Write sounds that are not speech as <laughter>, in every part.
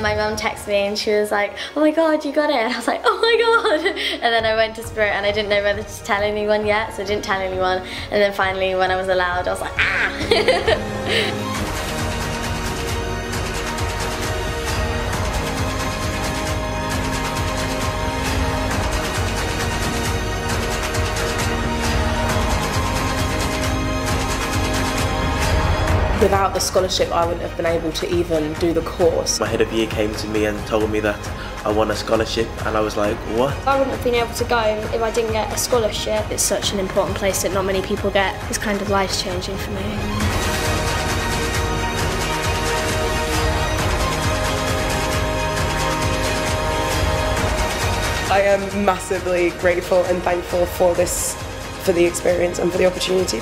My mum texted me and she was like, oh my god, you got it. And I was like, oh my god. <laughs> And then I went to Spirit and I didn't know whether to tell anyone yet, so I didn't tell anyone. And then finally when I was allowed, I was like, ah. <laughs> Without the scholarship, I wouldn't have been able to even do the course. My head of year came to me and told me that I won a scholarship, and I was like, what? I wouldn't have been able to go if I didn't get a scholarship. It's such an important place that not many people get. It's kind of life changing for me. I am massively grateful and thankful for this, for the experience and for the opportunity.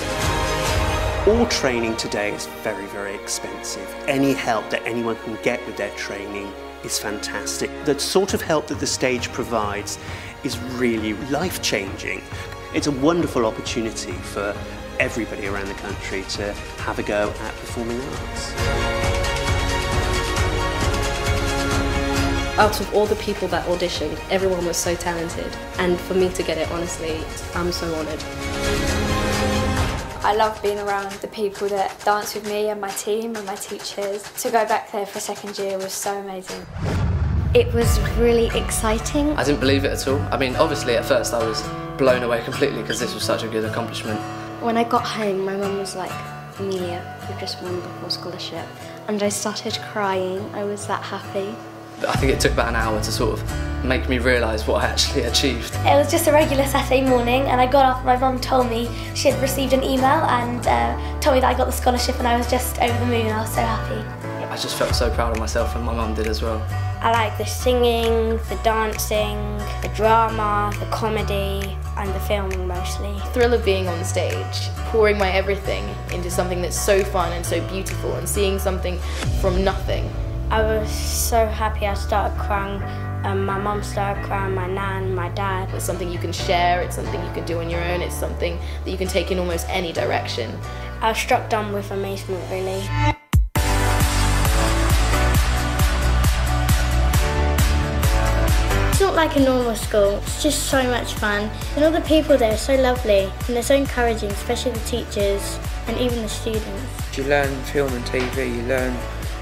All training today is very, very expensive. Any help that anyone can get with their training is fantastic. The sort of help that the stage provides is really life-changing. It's a wonderful opportunity for everybody around the country to have a go at performing arts. Out of all the people that auditioned, everyone was so talented. And for me to get it, honestly, I'm so honoured. I love being around the people that dance with me and my team and my teachers. To go back there for second year was so amazing. It was really exciting. I didn't believe it at all. I mean, obviously at first I was blown away completely because this was such a good accomplishment. When I got home, my mum was like, Amelia, you've just won the full scholarship. And I started crying. I was that happy. I think it took about an hour to sort of make me realise what I actually achieved. It was just a regular Saturday morning and I got up my mum told me she had received an email and uh, told me that I got the scholarship and I was just over the moon. I was so happy. I just felt so proud of myself and my mum did as well. I like the singing, the dancing, the drama, the comedy and the filming mostly. The thrill of being on stage, pouring my everything into something that's so fun and so beautiful and seeing something from nothing I was so happy I started crying. Um, my mum started crying, my nan, my dad. It's something you can share, it's something you can do on your own, it's something that you can take in almost any direction. I was struck dumb with amazement, really. It's not like a normal school, it's just so much fun. And all the people there are so lovely and they're so encouraging, especially the teachers and even the students. You learn film and TV, you learn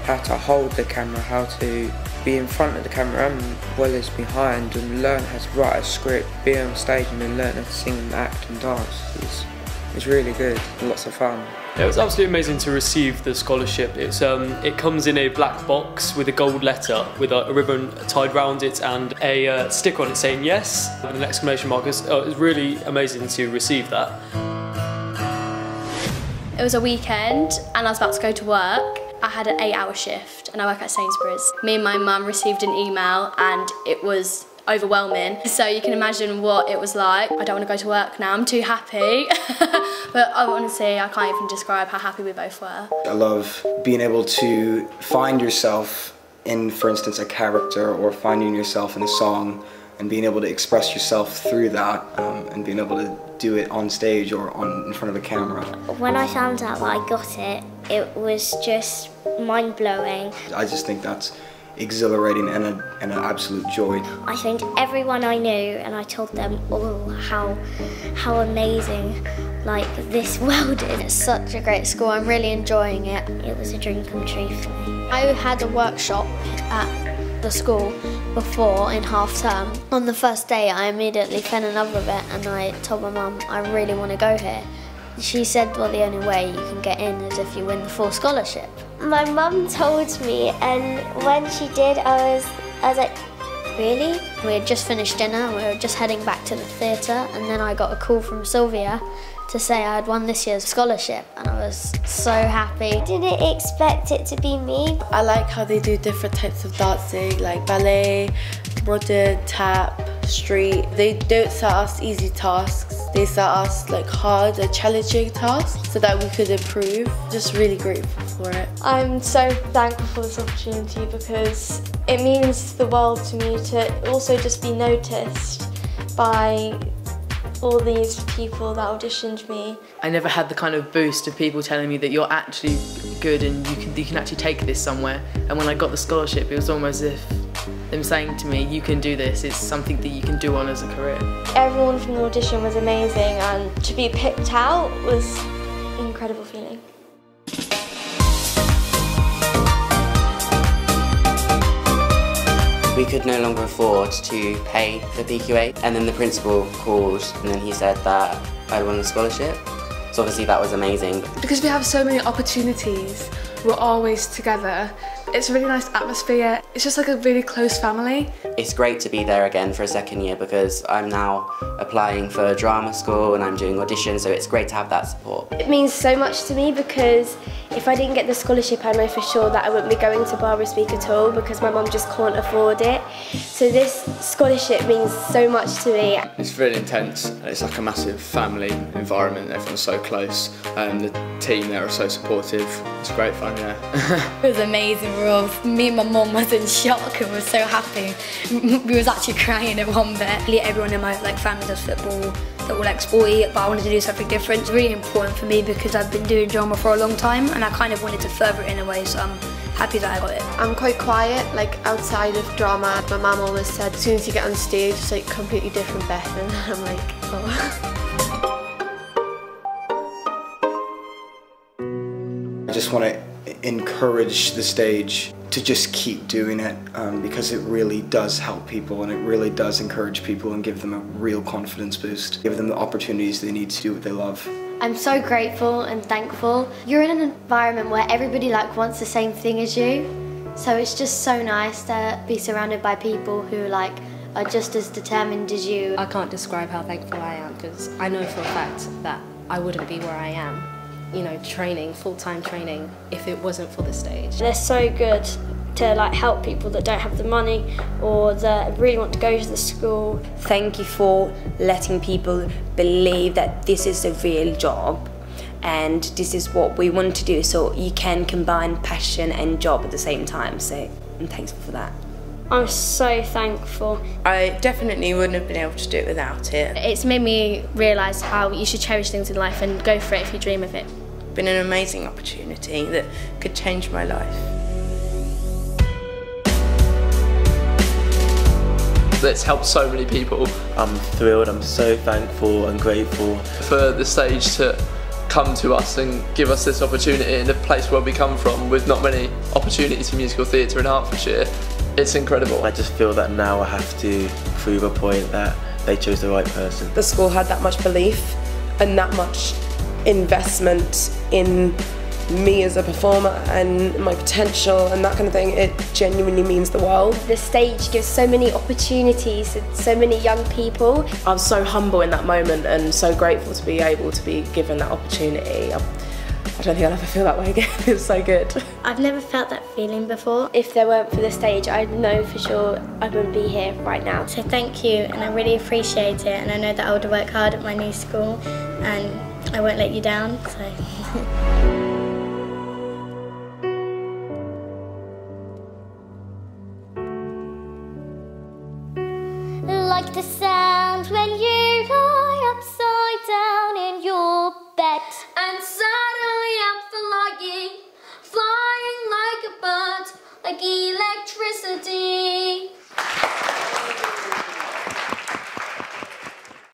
how to hold the camera, how to be in front of the camera and well as behind and learn how to write a script, be on stage and then learn how to sing and act and dance. It's, it's really good, lots of fun. Yeah, it was absolutely amazing to receive the scholarship. It's um, it comes in a black box with a gold letter with a, a ribbon tied round it and a uh, sticker on it saying yes with an exclamation mark. It's, uh, it's really amazing to receive that. It was a weekend and I was about to go to work I had an eight hour shift and I work at Sainsbury's. Me and my mum received an email and it was overwhelming. So you can imagine what it was like. I don't want to go to work now, I'm too happy. <laughs> but honestly, I can't even describe how happy we both were. I love being able to find yourself in, for instance, a character or finding yourself in a song and being able to express yourself through that um, and being able to do it on stage or on in front of a camera. When I found out that I got it, it was just mind-blowing. I just think that's exhilarating and, a, and an absolute joy. I think everyone I knew and I told them all how how amazing like this <laughs> world is. It's such a great school, I'm really enjoying it. It was a dream come true for me. I had a workshop at the school before in half term. On the first day I immediately fell in love with it and I told my mum I really want to go here. She said, well, the only way you can get in is if you win the full scholarship. My mum told me, and when she did, I was, I was like, really? We had just finished dinner, we were just heading back to the theatre, and then I got a call from Sylvia to say I had won this year's scholarship, and I was so happy. Didn't expect it to be me. I like how they do different types of dancing, like ballet, modern, tap, street. They don't set us easy tasks. They set us like hard and challenging tasks so that we could improve. Just really grateful for it. I'm so thankful for this opportunity because it means the world to me to also just be noticed by all these people that auditioned me. I never had the kind of boost of people telling me that you're actually good and you can, you can actually take this somewhere. And when I got the scholarship, it was almost as if them saying to me, you can do this, it's something that you can do on as a career. Everyone from the audition was amazing and to be picked out was an incredible feeling. We could no longer afford to pay for PQA and then the principal called and then he said that I'd won the scholarship. So obviously that was amazing. Because we have so many opportunities, we're always together. It's a really nice atmosphere. It's just like a really close family. It's great to be there again for a second year because I'm now applying for drama school and I'm doing auditions so it's great to have that support. It means so much to me because if I didn't get the scholarship I know for sure that I wouldn't be going to Barbara Speake at all because my mum just can't afford it. So this scholarship means so much to me. It's really intense. It's like a massive family environment. Everyone's so close and the team there are so supportive. It's great fun, yeah. <laughs> it was amazing. We were all, me and my mum was in shock and we were so happy. <laughs> We was actually crying at one bit. Everyone in my like family does football, that will like it, but I wanted to do something different. It's really important for me because I've been doing drama for a long time and I kind of wanted to further it in a way, so I'm happy that I got it. I'm quite quiet, like outside of drama. My mum always said, as soon as you get on stage, it's like completely different Beth, <laughs> and I'm like, oh. I just want to encourage the stage to just keep doing it um, because it really does help people and it really does encourage people and give them a real confidence boost, give them the opportunities they need to do what they love. I'm so grateful and thankful. You're in an environment where everybody like wants the same thing as you. So it's just so nice to be surrounded by people who like are just as determined as you. I can't describe how thankful I am because I know for a fact that I wouldn't be where I am you know, training, full-time training, if it wasn't for the stage. They're so good to like help people that don't have the money or that really want to go to the school. Thank you for letting people believe that this is a real job and this is what we want to do so you can combine passion and job at the same time so I'm thankful for that. I'm so thankful. I definitely wouldn't have been able to do it without it. It's made me realise how you should cherish things in life and go for it if you dream of it. Been an amazing opportunity that could change my life. It's helped so many people. I'm thrilled, I'm so thankful and grateful. For the stage to come to us and give us this opportunity in a place where we come from with not many opportunities for musical theatre in Hertfordshire it's incredible. I just feel that now I have to prove a point that they chose the right person. The school had that much belief and that much investment in me as a performer and my potential and that kind of thing, it genuinely means the world. The stage gives so many opportunities to so many young people. I was so humble in that moment and so grateful to be able to be given that opportunity. I, I don't think I'll ever feel that way again. <laughs> It's so good. I've never felt that feeling before. If there weren't for the stage, I know for sure I wouldn't be here right now. So thank you, and I really appreciate it. And I know that I would work hard at my new school, and I won't let you down. So. <laughs>